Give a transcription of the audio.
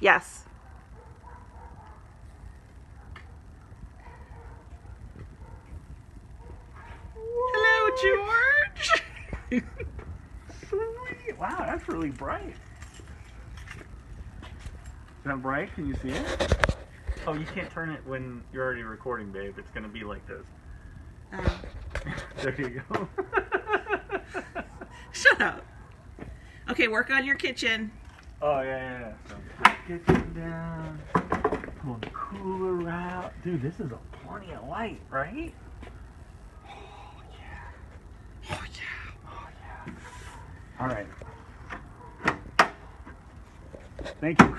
Yes. Hello, George. Sweet. Wow, that's really bright. Is that bright? Can you see it? Oh, you can't turn it when you're already recording, babe. It's gonna be like this. Um, There you go. shut up. Okay, work on your kitchen. oh yeah, yeah. yeah. Kitchen down. Pull the cooler out. Dude, this is a plenty of light, right? Oh yeah. Oh yeah. Oh yeah. All right. Thank you, Chris.